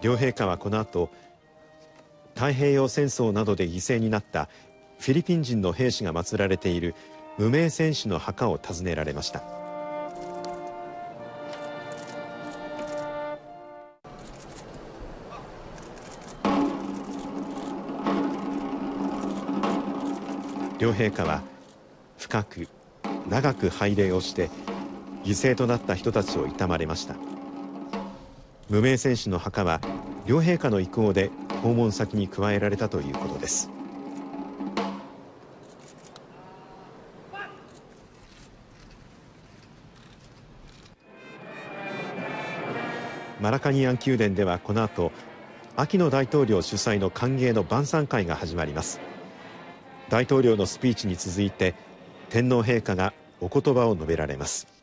両陛下はこの後太平洋戦争などで犠牲になったフィリピン人の兵士が祀られている無名戦士の墓を訪ねられました。両陛下は深く長く拝礼をして犠牲となった人たちを悼まれました。無名戦士の墓は両陛下の意向で訪問先に加えられたということです。マラカニアン宮殿ではこの後秋の大統領主催の歓迎の晩餐会が始まります。大統領のスピーチに続いて天皇陛下がお言葉を述べられます。